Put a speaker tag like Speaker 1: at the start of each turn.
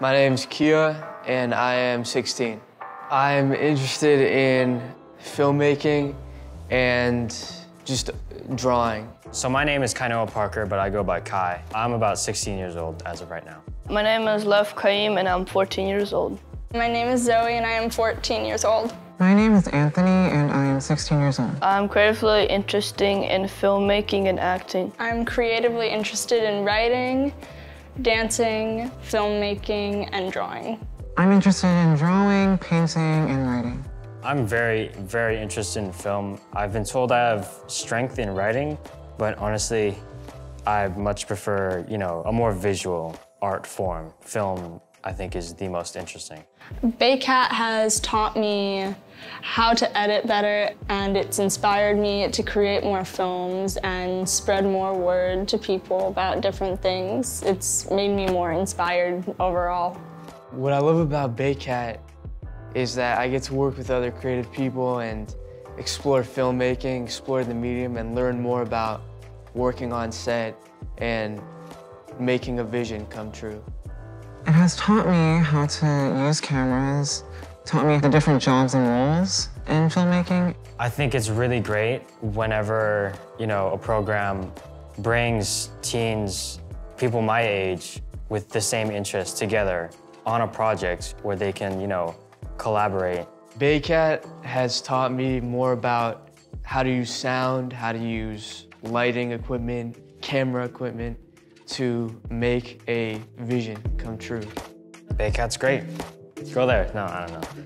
Speaker 1: My name's Kea, and I am 16. I'm interested in filmmaking and just drawing.
Speaker 2: So my name is Kainoa Parker, but I go by Kai. I'm about 16 years old as of right now.
Speaker 3: My name is Lev Kaim and I'm 14 years old.
Speaker 4: My name is Zoe and I am 14 years old.
Speaker 5: My name is Anthony and I am 16 years old.
Speaker 3: I'm creatively interested in filmmaking and acting.
Speaker 4: I'm creatively interested in writing, dancing, filmmaking, and drawing.
Speaker 5: I'm interested in drawing, painting, and writing.
Speaker 2: I'm very, very interested in film. I've been told I have strength in writing, but honestly, I much prefer, you know, a more visual art form. Film, I think, is the most interesting.
Speaker 4: Baycat has taught me how to edit better, and it's inspired me to create more films and spread more word to people about different things. It's made me more inspired overall.
Speaker 1: What I love about Baycat is that I get to work with other creative people and explore filmmaking, explore the medium, and learn more about working on set and making a vision come true.
Speaker 5: It has taught me how to use cameras, taught me the different jobs and roles in filmmaking.
Speaker 2: I think it's really great whenever, you know, a program brings teens, people my age, with the same interests together on a project where they can, you know, collaborate.
Speaker 1: Baycat has taught me more about how to use sound, how to use lighting equipment, camera equipment to make a vision come true.
Speaker 2: Baycat's great. Go there. No, I don't know.